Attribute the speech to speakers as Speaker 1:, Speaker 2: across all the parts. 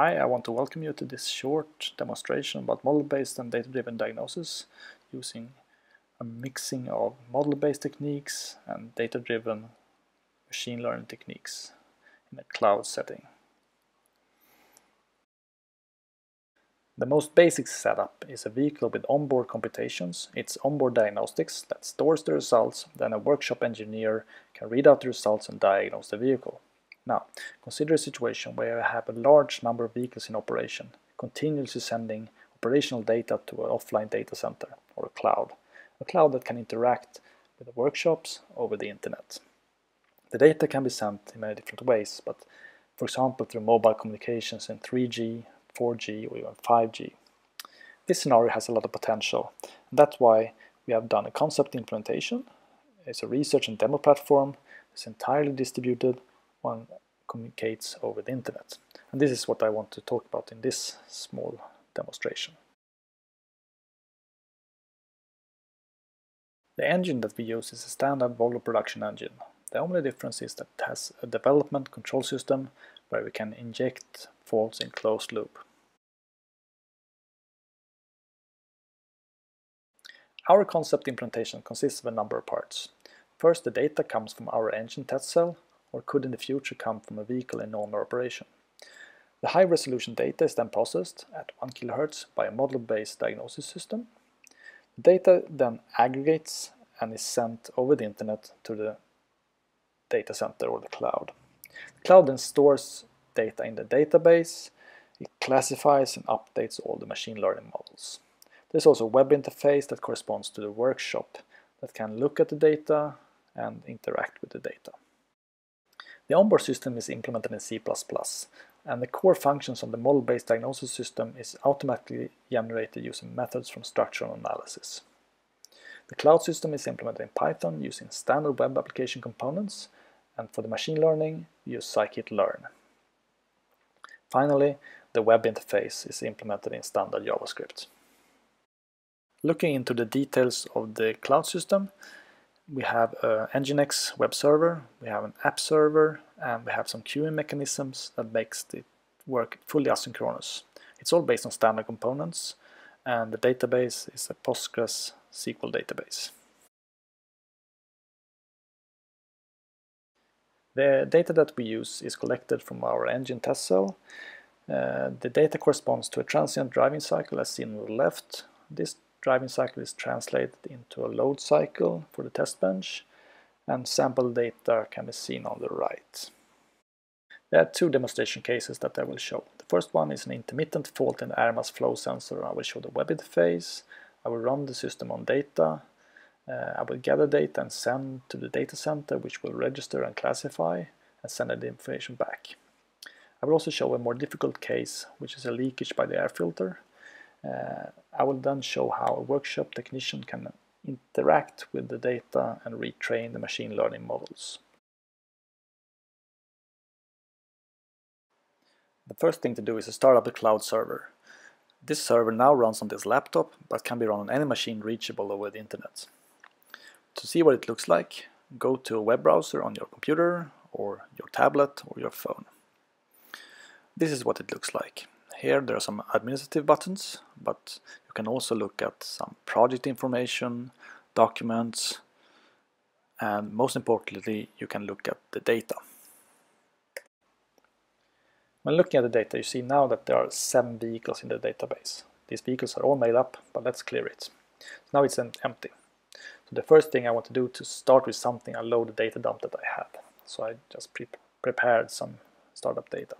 Speaker 1: Hi, I want to welcome you to this short demonstration about model-based and data-driven diagnosis using a mixing of model-based techniques and data-driven machine learning techniques in a cloud setting. The most basic setup is a vehicle with onboard computations. It's onboard diagnostics that stores the results, then a workshop engineer can read out the results and diagnose the vehicle. Now, consider a situation where you have a large number of vehicles in operation, continuously sending operational data to an offline data center or a cloud, a cloud that can interact with the workshops over the internet. The data can be sent in many different ways, but for example through mobile communications in 3G, 4G or even 5G. This scenario has a lot of potential and that's why we have done a concept implementation. It's a research and demo platform. It's entirely distributed. One communicates over the internet. And this is what I want to talk about in this small demonstration. The engine that we use is a standard Volvo production engine. The only difference is that it has a development control system where we can inject faults in closed loop. Our concept implementation consists of a number of parts. First, the data comes from our engine test cell, or could in the future come from a vehicle in normal operation. The high-resolution data is then processed at 1 kHz by a model-based diagnosis system. The data then aggregates and is sent over the internet to the data center or the cloud. The cloud then stores data in the database, it classifies and updates all the machine learning models. There's also a web interface that corresponds to the workshop that can look at the data and interact with the data. The onboard system is implemented in C++ and the core functions of the model-based diagnosis system is automatically generated using methods from structural analysis. The cloud system is implemented in Python using standard web application components and for the machine learning we use scikit-learn. Finally, the web interface is implemented in standard JavaScript. Looking into the details of the cloud system, we have an Nginx web server, we have an app server, and we have some queuing mechanisms that makes it work fully asynchronous. It's all based on standard components, and the database is a Postgres SQL database. The data that we use is collected from our engine test cell. Uh, the data corresponds to a transient driving cycle as seen on the left. This driving cycle is translated into a load cycle for the test bench and sample data can be seen on the right. There are two demonstration cases that I will show. The first one is an intermittent fault in the air mass flow sensor. I will show the web interface. I will run the system on data. Uh, I will gather data and send to the data center which will register and classify and send the information back. I will also show a more difficult case which is a leakage by the air filter. Uh, I will then show how a workshop technician can interact with the data and retrain the machine learning models. The first thing to do is to start up the cloud server. This server now runs on this laptop, but can be run on any machine reachable over the internet. To see what it looks like, go to a web browser on your computer, or your tablet, or your phone. This is what it looks like. Here there are some administrative buttons, but you can also look at some project information, documents, and most importantly you can look at the data. When looking at the data you see now that there are seven vehicles in the database. These vehicles are all made up, but let's clear it. Now it's empty. So the first thing I want to do to start with something, I load the data dump that I have. So I just pre prepared some startup data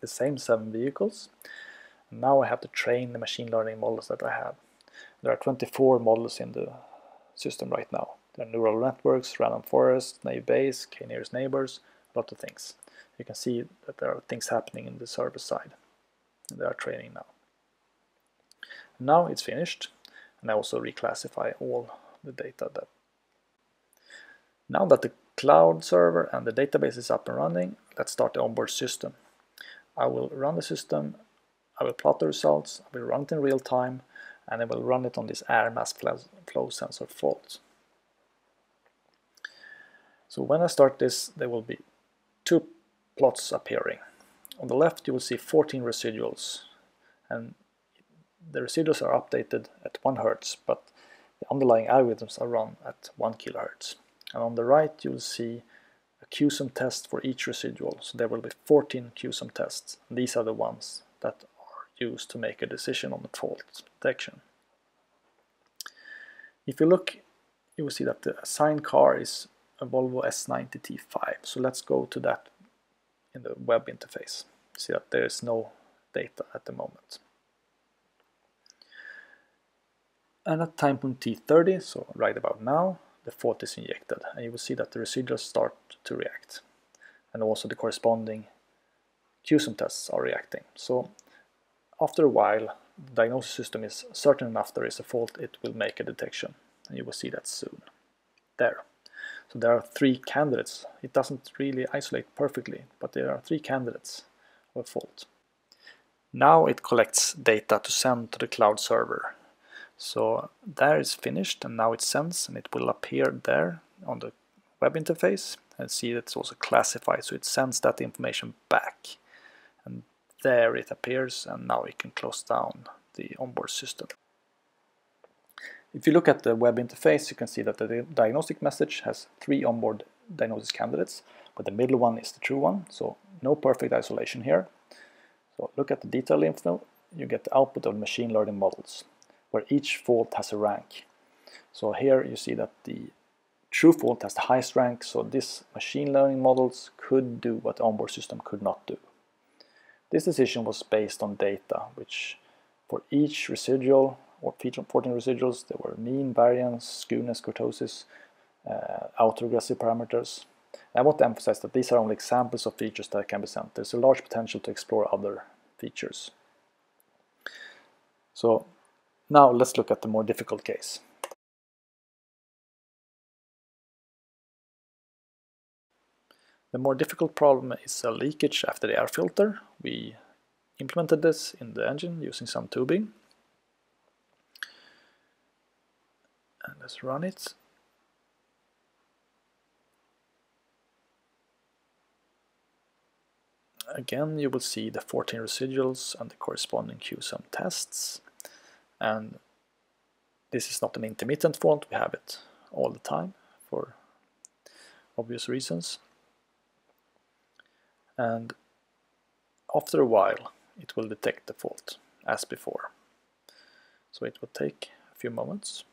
Speaker 1: the same seven vehicles. Now I have to train the machine learning models that I have. There are 24 models in the system right now. There are neural networks, random forest, naive Bayes, k-nearest neighbors, a lot of things. You can see that there are things happening in the server side. They are training now. Now it's finished and I also reclassify all the data that now that the cloud server and the database is up and running, let's start the onboard system. I will run the system, I will plot the results, I will run it in real time, and I will run it on this air mass flow sensor fault. So when I start this, there will be two plots appearing. on the left you will see 14 residuals and the residuals are updated at 1 Hz but the underlying algorithms are run at 1 kHz. And on the right you will see a CUSUM test for each residual. So there will be 14 CUSUM tests. These are the ones that are used to make a decision on the fault detection. If you look, you will see that the assigned car is a Volvo S90 T5. So let's go to that in the web interface. See that there is no data at the moment. And at time point t30, so right about now, the fault is injected and you will see that the residuals start to react and also the corresponding CUSUM tests are reacting. So after a while the diagnosis system is certain enough there is a fault it will make a detection and you will see that soon. There. So there are three candidates. It doesn't really isolate perfectly but there are three candidates of a fault. Now it collects data to send to the cloud server so there is finished and now it sends and it will appear there on the web interface and see that it's also classified so it sends that information back and there it appears and now we can close down the onboard system. If you look at the web interface you can see that the diagnostic message has three onboard diagnosis candidates but the middle one is the true one so no perfect isolation here. So look at the detail info you get the output of machine learning models where each fault has a rank. So here you see that the true fault has the highest rank, so this machine learning models could do what onboard system could not do. This decision was based on data, which for each residual or 14 residuals, there were mean, variance, skewness, kurtosis, uh, autoregressive parameters. I want to emphasize that these are only examples of features that can be sent. There's a large potential to explore other features. So now let's look at the more difficult case. The more difficult problem is a leakage after the air filter. We implemented this in the engine using some tubing. And let's run it. Again, you will see the 14 residuals and the corresponding CUSUM tests and this is not an intermittent fault, we have it all the time for obvious reasons. And after a while it will detect the fault as before. So it will take a few moments.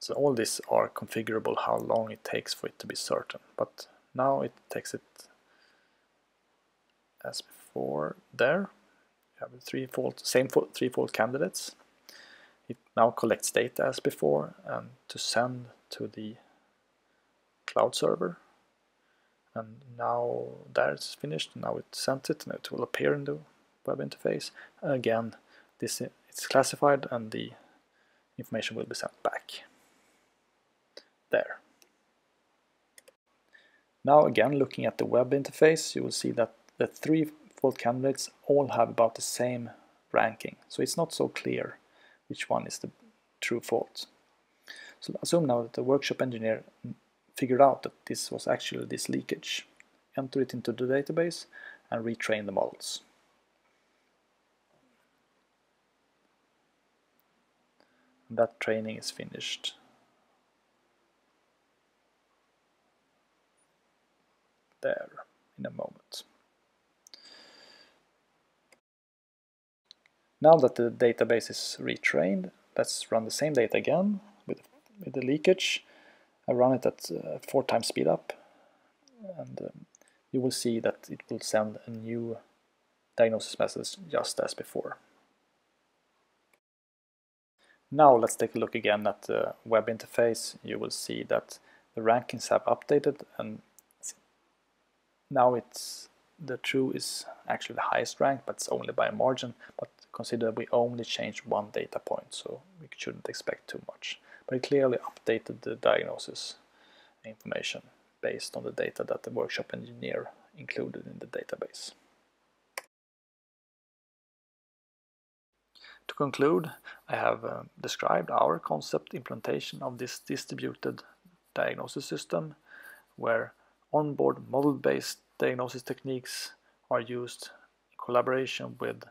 Speaker 1: So all these are configurable how long it takes for it to be certain. But now it takes it as before there. You have three same three fault candidates. It now collects data as before and to send to the cloud server. And now that's finished. Now it sent it and it will appear in the web interface. Again, this it's classified and the information will be sent back. There. Now again, looking at the web interface, you will see that the three fault candidates all have about the same ranking. So it's not so clear which one is the true fault. So assume now that the workshop engineer figured out that this was actually this leakage. Enter it into the database and retrain the models. And that training is finished. There in a moment. Now that the database is retrained, let's run the same data again with, with the leakage. I run it at uh, four times speed up and um, you will see that it will send a new diagnosis message just as before. Now let's take a look again at the web interface. You will see that the rankings have updated and now it's the true is actually the highest rank but it's only by a margin but Consider we only changed one data point, so we shouldn't expect too much. But it clearly updated the diagnosis information based on the data that the workshop engineer included in the database. To conclude, I have uh, described our concept implementation of this distributed diagnosis system where onboard model-based diagnosis techniques are used in collaboration with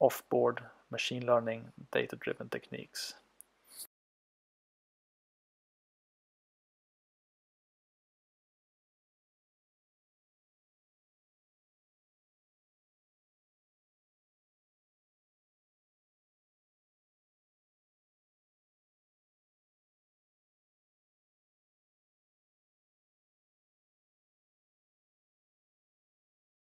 Speaker 1: off-board machine learning data-driven techniques.